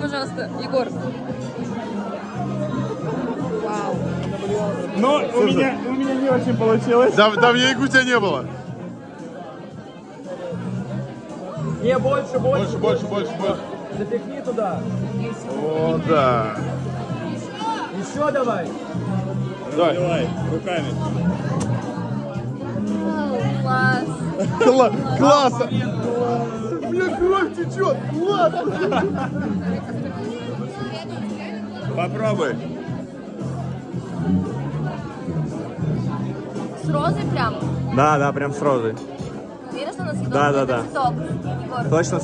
пожалуйста, Егор. Вау. Но у меня, у меня не очень получилось. Дав- Давненько у тебя не было. Не, больше, Больше, больше. больше, больше, больше. Запихни туда. О, да. Еще давай. Давай, руками. Класс. Кла- классно. Течет. Классно. Попробуй. С розой прям. Да, да, прям с розой. Уверена, что у нас Да, да, да. Точно